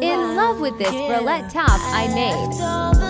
In love with this bralette top I made.